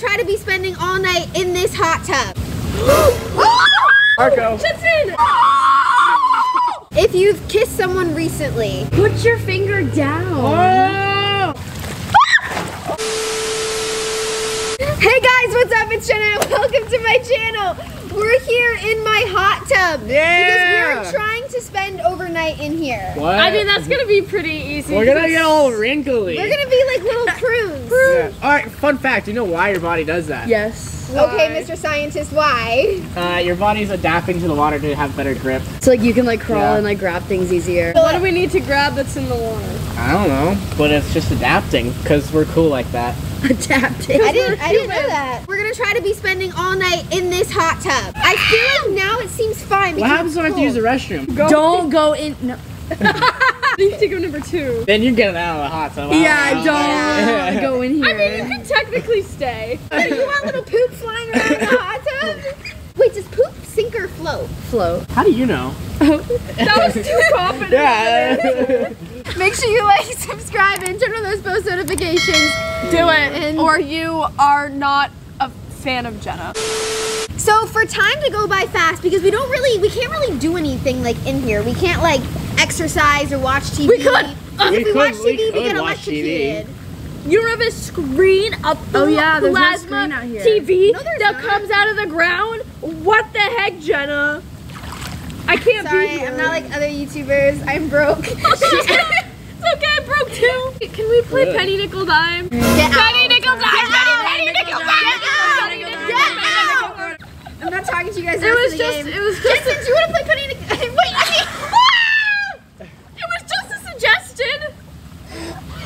gonna try to be spending all night in this hot tub. Marco. Justin! If you've kissed someone recently, Put your finger down. Oh. Hey guys, what's up? It's Jenna. Welcome to my channel. We're here in my hot tub Yeah. because we're trying to spend overnight in here. What? I mean, that's gonna be pretty easy. We're gonna get all wrinkly. We're gonna be like little prunes. Yeah. All right. Fun fact. You know why your body does that? Yes. Okay, Mr. Scientist, why? Uh, your body's adapting to the water to have better grip. So like you can like crawl Yeah. and like grab things easier. So What do we need to grab that's in the water? I don't know, but it's just adapting because we're cool like that. Adapting. I didn't. I didn't know that. We're gonna try to be spending all night in this hot tub. I feel like now it seems fine. What because happens when I have to use the restroom? Don't go in. No. You need to go number two. Then you're getting out of the hot tub. Yeah, I don't Yeah. go in here. I mean, you can technically stay. cold? You want little poop flying around in the hot tub? Wait, does poop sink or float? float. How do you know? That was too confident. Yeah. Make sure you like, subscribe, and turn on those post notifications. Do it, And- or you are not a fan of Jenna. So for time to go by fast, because we don't really, we can't really do anything like in here. We can't like exercise or watch TV. We could. Because We if we could- watch TV, we, could get watch TV. electrocuted. You have a screen, a Oh, yeah, there's no plasma screen out here. TV No, that not. comes out of the ground. What the heck, Jenna? I can't be Sorry, here. I'm not like other YouTubers. I'm broke. It's okay, I broke too. Can we play Really? Penny Nickel Dime? Get Penny out. Nickel Dime! out. Penny Nickel Dime! Get out. Penny Nickel Get Dime! out. Penny Nickel Dime! I'm not talking to you guys. the It was of the just, game. it was just, Justin, do you want to play Penny? Wait, I mean, it was just a suggestion.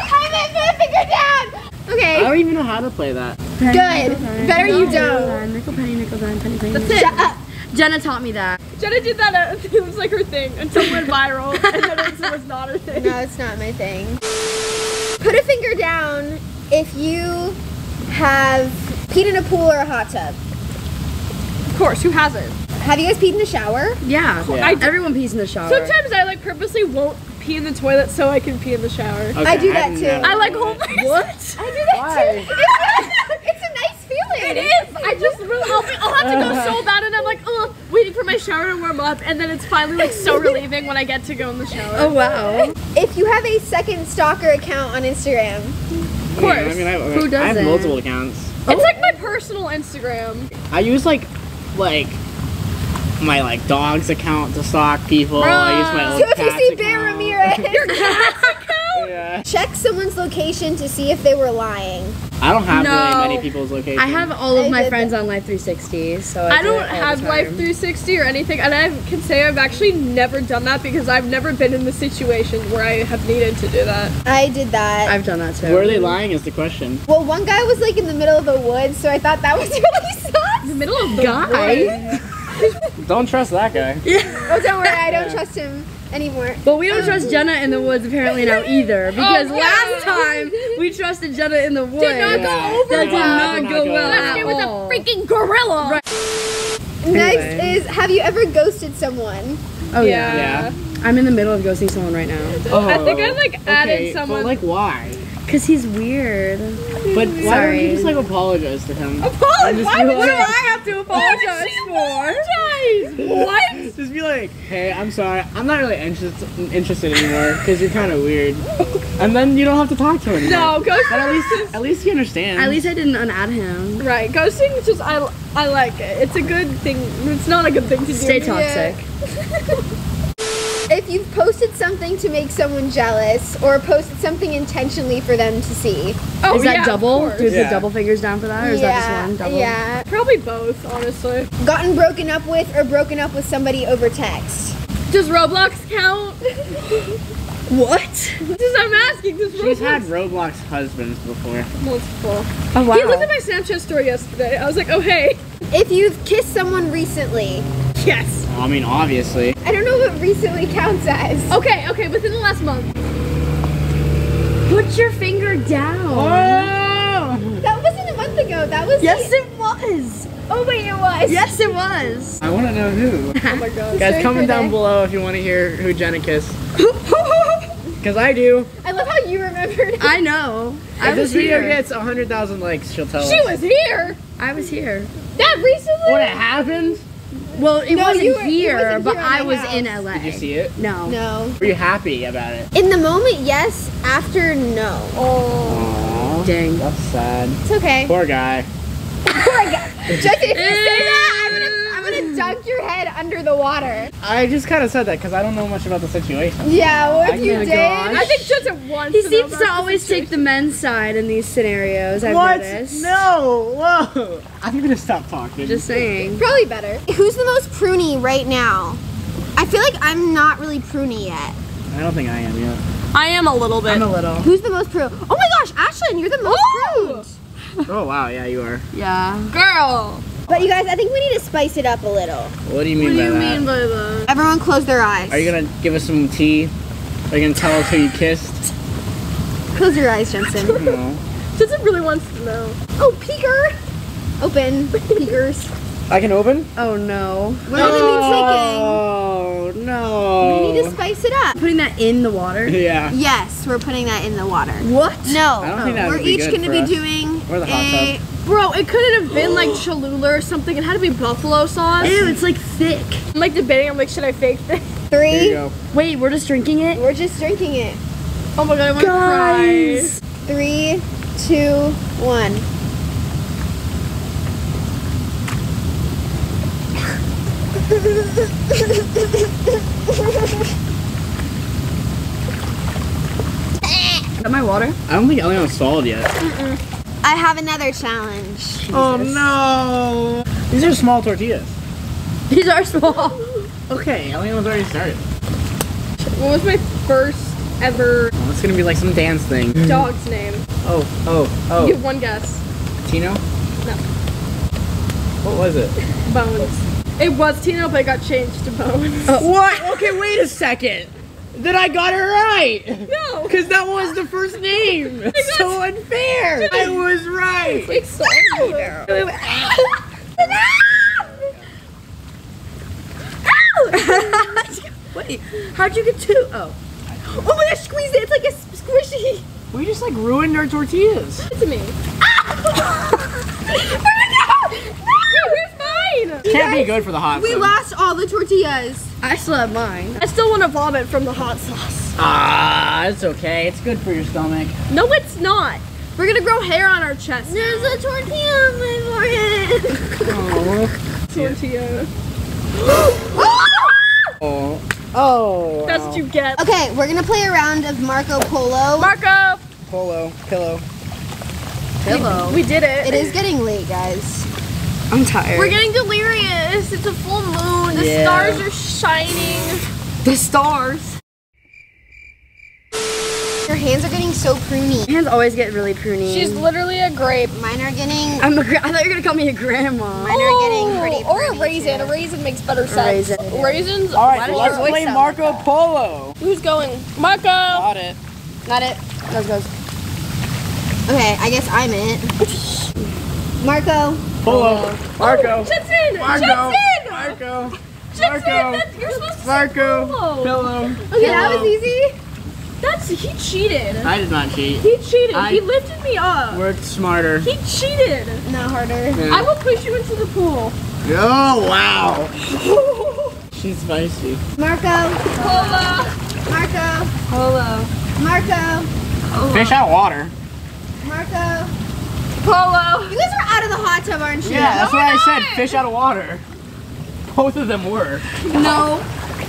I'm in my finger down. I Okay, don't even know how to play that. good. Better you don't. Nickel penny, nickel dime, penny penny. That's it. Shut up. Jenna taught me that. Jenna did that. uh, It was like her thing until it went viral, and then it was not her thing. No, it's not my thing. Put a finger down if you have peed in a pool or a hot tub. Of course, who hasn't? Have you guys peed in the shower? Yeah. Yeah. I. Everyone pees in the shower. Sometimes I like purposely won't pee in the toilet so I can pee in the shower. Okay, I do that haven't too. I like that. hold What? I do that Why? too. It's, it's a nice feeling. It is. I just really, I'll, be, I'll have to go so bad, and I'm like, oh, waiting for my shower to warm up, and then it's finally like so relieving when I get to go in the shower. Oh wow. If you have a second stalker account on Instagram, Of course. I mean, I, Who I have doesn't? multiple accounts. It's like my personal Instagram. I use like, like, my like dog's account to stalk people. I use my Bruh. old so if you cat's see Bear account. Ramirez, Your cat's? Yeah. check someone's location to see if they were lying. I don't have No. really many people's locations. I have all of I my did friends on Life 360, so I, I do don't have Life 360 or anything, and I can say I've actually never done that because I've never been in the situation where I have needed to do that. I did that. I've done that too. Where are they lying is the question. well, one guy was like in the middle of the woods, so I thought that was really sus. In the middle of the Guy? Don't trust that guy. Yeah. Oh, don't worry, I don't Yeah. trust him anymore. But we don't um, trust Jenna in the woods apparently now either. Oh, because yeah. last time we trusted Jenna in the woods. Did not go Yeah. over That did not did not go go well well. at It was a freaking gorilla. Right. Next Anyway. is, have you ever ghosted someone? Oh yeah. Yeah. I'm in the middle of ghosting someone right now. Oh, I think I, like, added okay, someone- But like, why? Cause he's weird. But why don't you just like apologize to him? Apologize. just Why be would like- I have to apologize for? Apologize. What? Just be like, hey, I'm sorry, I'm not really interested interested anymore because you're kind of weird. And then you don't have to talk to him. Anymore. No, But at ghosting. least, at least he understands. At least I didn't unadd him. Right, ghosting is just I, I like it. It's a good thing. It's not a good thing to do. Stay toxic. If you've posted something to make someone jealous, or posted something intentionally for them to see. Oh, is that yeah, double? course. Do we Yeah. put double fingers down for that, or is yeah, that just one double? yeah. Probably both, honestly. Gotten broken up with, or broken up with somebody over text. Does Roblox count? What? Just I'm asking. Does Roblox She's had Roblox husbands before. multiple? Oh wow. He looked at my Snapchat story yesterday. I was like, oh hey, If you've kissed someone recently, yes. I mean, obviously. I don't know what recently counts as. Okay, okay, within the last month. Put your finger down. Oh! That wasn't a month ago. That was. Yes, it was. Oh wait, it was. Yes, it was. I want to know who. Oh my god. Guys, comment down that. below if you want to hear who Jenna kissed. Because I do. I love how you remembered. I know. If was this video here. gets 100,000 likes, she'll tell She us. She was here. I was here. That recently. When it happened, Well, it No, wasn't were- you here, wasn't but here I was house. in LA. did you see it? No. No. Were you happy about it? In the moment, yes. After, no. Oh. Dang. That's sad. It's okay. Poor guy. Just if you say that, I'm gonna, I'm gonna dunk your head under the water. I just kind of said that because I don't know much about the situation. Yeah, what I if you did? go I think Judson wants He to know seems to about the always take the men's side in these scenarios. I've noticed. No! Whoa! I'm gonna stop talking. Just saying. Probably better. Who's the most pruny right now? I feel like I'm not really pruny yet. I don't think I am yet. I am a little bit. I'm a little. Who's the most prune? Oh my gosh, Ashlyn, you're the most pruned. Oh wow, yeah, you are. Yeah. Girl. But you guys, I think we need to spice it up a little. What do you mean What do by you that? mean by that? Everyone close their eyes. Are you gonna give us some tea? Are you gonna tell us who you kissed? Close your eyes, Jentzen. No. Judson really wants to know. oh, peeker. Open. Peekers. I can open? Oh no. What does it mean Oh taking? no. We need to spice it up. Putting that in the water. Yeah. Yes, we're putting that in the water. What? No, I don't think that we're would be each good going to for be us. doing Or the hot a Bro, it couldn't have been like Cholula or something. It had to be buffalo sauce. Ew, it's like thick. I'm like debating. I'm like, should I fake this? There you three. go. Wait, we're just drinking it? We're just drinking it. Oh my god, I want to cry. Guys. Three, two, one. Is that my water? I don't think Elliana's swallowed yet. I have another challenge. Oh no. These are small tortillas. These are small. Okay, Elliana's already started. What was my first ever Oh, it's gonna be like some dance thing. dog's name? Oh, oh, oh. You have oh. one guess. Tino? No. What was it? Bones. It was Tino, but it got changed to Bones. What? Okay, wait a second. Then I got it right. No. Because that was the first name. It's so unfair. I was right. It's so Wait, how'd you get two? Oh. Oh my gosh, squeeze it. It's like a squishy. We just like ruined our tortillas. to me. Where's oh mine? Can't be good for the hot We food. lost all the tortillas. I still have mine. I still want to vomit from the hot sauce. Ah, it's okay. It's good for your stomach. No, it's not. We're gonna grow hair on our chest. There's a tortilla on my forehead. Oh. Tortilla. Oh. Oh. That's what you get. okay, we're gonna play a round of Marco Polo. Marco, Polo, pillow. Hello. we did it. It is getting late, guys. I'm tired. We're getting delirious. It's a full moon. The Yeah. stars are shining. the stars. Your hands are getting so pruny. My hands always get really pruny. She's literally a grape. Mine are getting. I'm a gra- I thought you were gonna call me a grandma. Mine are getting oh, pretty. or a raisin. too. A raisin makes better sense. raisin. Raisins. All Why right, does let's your play sound Marco Polo. Who's going? Marco. Got it. Got it. Goes, goes. Okay, I guess I'm it. Marco. Polo. Oh. Marco. Jetson. Marco. Jetson. Marco. Jetson. Marco. That's, you're supposed to Marco. Polo. Pillow. Okay, that was easy. That's he cheated. I did not cheat. He cheated. I- he lifted me up. Worked smarter. He cheated. Not harder. I will push you into the pool. Oh wow. She's spicy. Marco. Polo. Marco. Polo. Marco. Polo. Fish out of water. Marco. Polo. You guys are out of the hot tub, aren't you? Yeah, that's No, what I said. Fish out of water. Both of them were. No.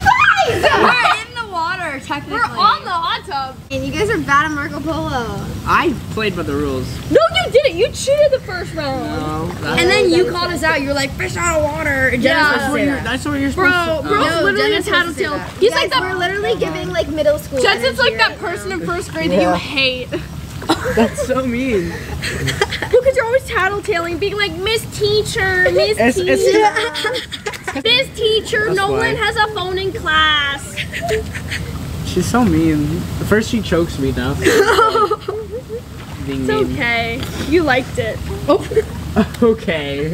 Guys! We're in the water, technically. We're on the hot tub. and you guys are bad at Marco Polo. I played by the rules. No, you didn't. You cheated the first round. No, And then you called us out. You were like, fish out of water. And Yeah. that's to what you're, that. that's what you're Bro, supposed to. bro's No, literally a Jenna's supposed to say tattletale. that. He's Guys, like that. we're literally giving like middle school. Jentzen's like that right person now. in first grade that you hate. That's so mean. Because you're always tattletaling, being like, Miss Teacher, Miss Teacher, it's- Miss Teacher, That's no why. one has a phone in class. She's so mean. First she chokes me now. It's mean. okay. You liked it. Oh. Okay.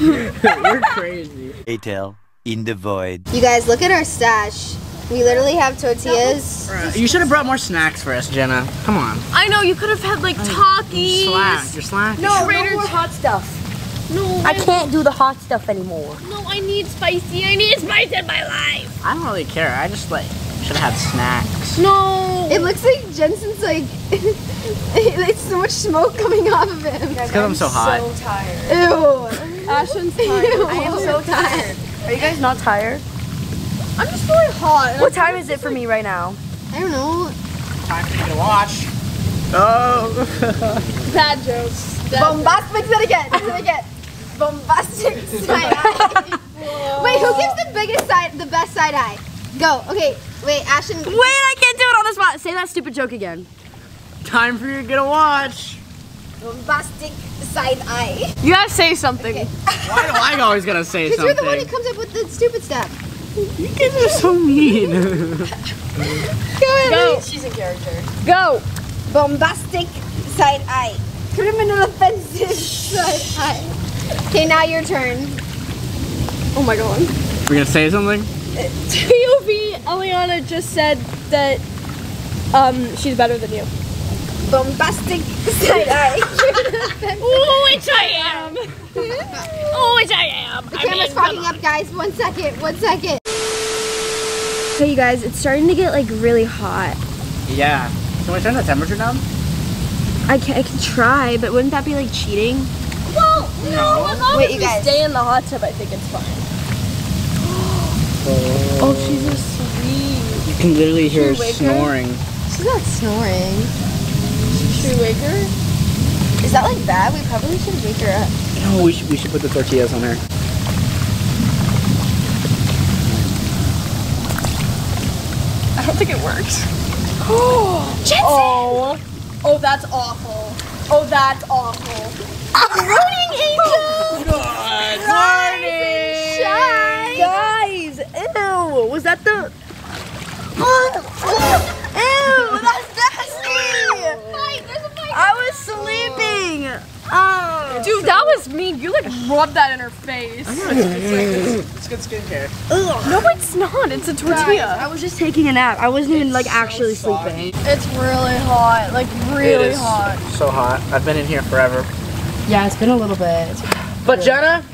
You're crazy. Later, in the void. You guys, look at our stash. We literally have tortillas. You should have brought more snacks for us, Jenna. Come on. I know you could have had like Takis. Slack. You're slack. No, Trader no more hot stuff. No, I can't do the hot stuff anymore. No, I need spicy. I need spice in my life. I don't really care. I just like should have had snacks. No. It looks like Jentzen's like it's so much smoke coming off of him. It's because I'm so hot. So tired. Ew. Ashton's Ew. tired. I am so tired. Are you guys not tired? I'm just really hot. and What time is it for me right now? I don't know. Time for you to watch. Oh. Bad jokes. Bad Bombastic. Say it again. Say it again. Bombastic side eye. Wait, who gives the biggest side, the best side eye? Go. Okay. Wait, Ashton. Wait, I can't do it on the spot. Say that stupid joke again. Time for you to get a watch. Bombastic side eye. You gotta say something. Why do I always gotta say something? Because you're the one who comes up with the stupid stuff. you guys are so mean. Go ahead. Go. She's in character. Go. Bombastic side eye. Criminal offensive side eye. Okay, now your turn. Oh my god. We're gonna say something. POV Elliana just said that um she's better than you. Bombastic side eye. Oh, which I am. Oh, which I am. The camera's fogging up, guys. One second. One second. Okay, you guys, it's starting to get like really hot. Yeah. Can we turn the temperature down? I can, I can try, but wouldn't that be like cheating? Well, no, Wait, you we guys. stay in the hot tub, I think it's fine. Oh, she's a sweet. You can literally hear her Should we wake her? snoring. She's not snoring. Should we wake her? Is that like bad? We probably should wake her up. No, we should we should put the tortillas on her. I don't think it works. Oh, oh, that's awful. Oh, that's awful. Running angel! Oh, good Shine! Guys, ew. Was that the? ew, that's nasty. I was sleeping. Oh. Dude, that was mean. You like rubbed that in her face. It's good skincare. No, it's not. It's a Guys, tortilla. I was just taking a nap. I wasn't even like actually sleeping. It's really hot. Like really It is hot. So hot. I've been in here forever. Yeah, it's been a little bit. But Jenna,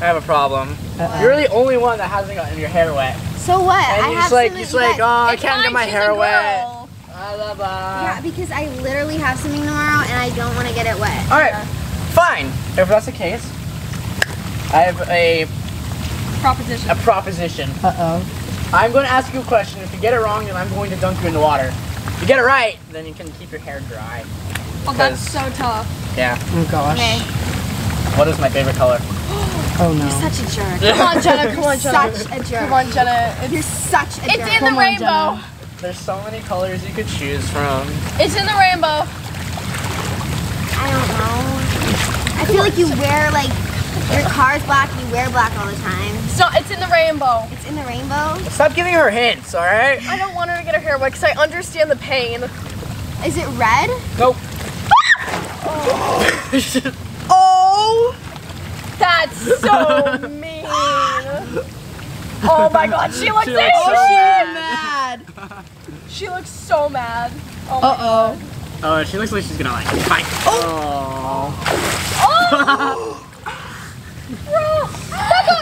I have a problem. You're the only one that hasn't gotten your hair wet. So what? And I you're have just like, you're just like, oh, guys- I can't get my hair a wet. girl. Blah, blah, blah. Yeah, because I literally have something tomorrow and I don't want to get it wet. All right, fine. If that's the case, I have a Proposition. a proposition. Uh oh. I'm going to ask you a question. If you get it wrong, then I'm going to dunk you in the water. If you get it right, then you can keep your hair dry. Oh, that's so tough. Yeah. Oh gosh. Okay. What is my favorite color? Oh no. You're such a jerk. Come on, Jenna. Come on, Jenna. Such a jerk. Come on, Jenna. It's, You're such a it's jerk. in the on, rainbow. There's so many colors you could choose from. It's in the rainbow. I don't know. I feel like you wear like your car's black, you wear black all the time. So it's in the rainbow. It's in the rainbow. Stop giving her hints, all right? I don't want her to get her hair wet because I understand the pain. Is it red? Nope. Oh, oh! that's so mean. Oh my God, she looks She looks so mad. She looks so mad. Oh Uh oh. Oh, she looks like she's gonna like fight. Oh. Bro,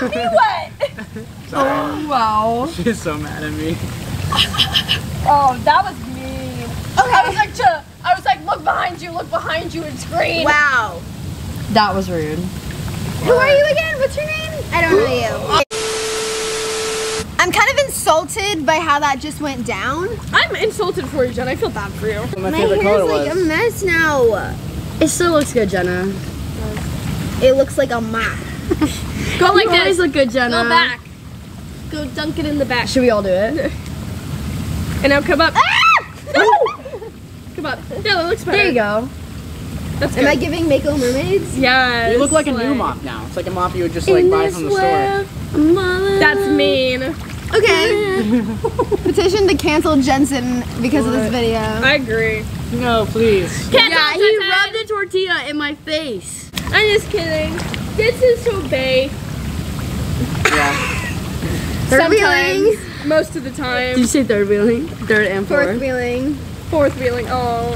that me wet. Sorry. Oh, wow. She's so mad at me. Oh, that was mean. I was like, to, I was like, look behind you, look behind you, it's green. Wow. That was rude. Who are you again? What's your name? I don't know you. I'm kind of insulted by how that just went down. I'm insulted for you, Jen. I feel bad for you. What my, My favorite hair's like was. a mess now. It still looks good, Jenna. It looks like a mop. Go like you always this. look good, Jenna. Go back. Go dunk it in the back. Should we all do it? And now come up. Ah! come up. Yeah, that looks better. There you go. That's good. Am. I giving Mako mermaids? Yeah. You look like a new mop now. It's like a mop you would just like buy from the store. That's mean. Okay. Petition to cancel Jentzen because of this video. I agree. No, please. Can't Yeah, he rubbed a tortilla in my face. I'm just kidding. This is so bae. Yeah. They're Sometimes. reeling. most of the Did time. you say third wheeling? Third and Fourth fourth. wheeling. Fourth wheeling. Oh.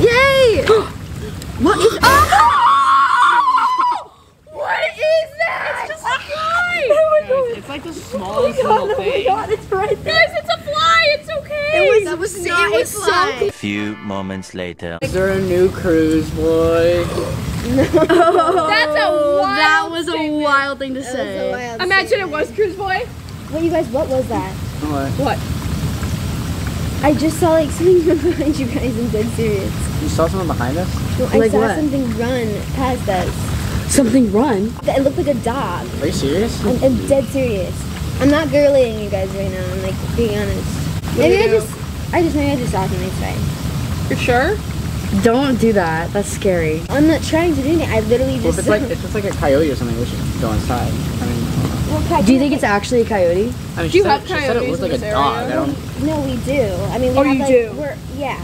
Yay! what is? Oh! What is that? It's just a fly. Oh Guys, it's like the oh smallest little oh thing. it's right there. Guys, it's a fly. It's okay. It was, that was not it a was so fly. Few moments later. Is there a new cruise, boy? That's a wild That was a wild thing to That say. wild Imagine it was Cruise Boy. Wait, you guys, what was that? What? What? I just saw like something behind you guys in dead serious. You saw someone behind us? No, I Like saw what? something run past us. Something run. It looked like a dog. Are you serious? I'm, I'm dead serious. I'm not girlying you guys right now. I'm like being honest. Maybe I just, I just maybe I just saw something. It's fine. You're sure? Don't do that. That's scary. I'm not trying to do anything. I literally Well, just. if it's like if it's like a coyote or something, we should go inside. I mean, Well, Do you think it's actually a coyote? I mean, Do she you said, have she said it looked like a this dog. I don't. No, we do. I mean, we Oh, have you like, do? We're, yeah.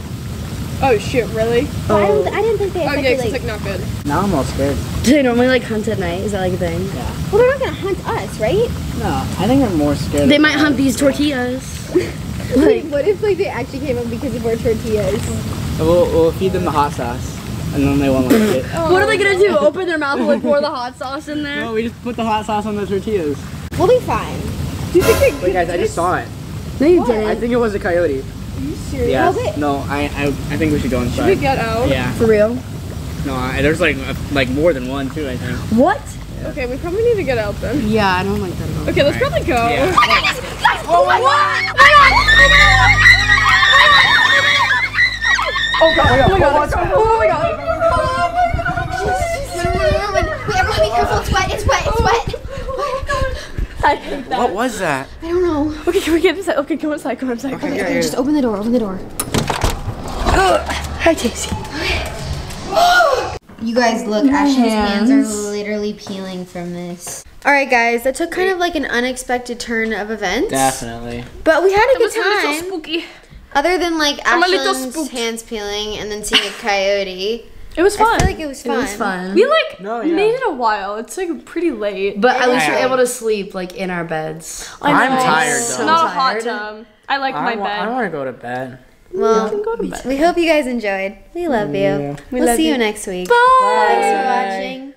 Oh shit, really? But I, don't, I didn't think they Oh, affected yeah, 'cause like. it's like not good. Now I'm all scared. Do they normally like hunt at night? Is that like a thing? Yeah. Well, they're not gonna hunt us, right? No, I think I'm more scared. They might hunt these tortillas. Like, what if like they actually came up because of our tortillas? We'll, we'll feed them the hot sauce, and then they won't like it. What are they gonna do? Open their mouth and like pour the hot sauce in there? No, we just put the hot sauce on the tortillas. We'll be fine. Do you think they? Wait, guys, I just saw it. No, you I didn't. I think it was a coyote. Are you serious? Yeah. Oh, wait. No, I, I I think we should go inside. Should we get out? Yeah. For real? No, I, there's like like more than one too. I think. What? Okay, we probably need to get out then. Yeah, I don't like that at all. Okay, let's probably go. Yeah. Oh my god! Oh god, oh my god, Oh, oh my god, oh my god. Wait, everyone be careful. It's wet. It's wet. It's wet. I hate that. What was that? I don't know. Okay, can we get inside? Okay, go inside, go inside. Okay, yeah, yeah. Just open the door. Open the door. Hi, Casey. You guys look, Ashton's hands are literally peeling from this. All right, guys, that took kind of like an unexpected turn of events. Definitely. But we had a It good was a little time. spooky. Other than like I'm a little spooked. hands peeling and then seeing a coyote. It was fun. I feel like it was It fun. was fun. we like No, yeah. made it a while. It's like pretty late. But at least Yeah. we're able to sleep like in our beds. I'm know. tired, It's though. Not a hot tub. I like I my wa- I bed. want to go to bed. Well, Go to bed. we hope you guys enjoyed. We love you. Yeah. we'll love see you. you. next week. Bye. Thanks for watching.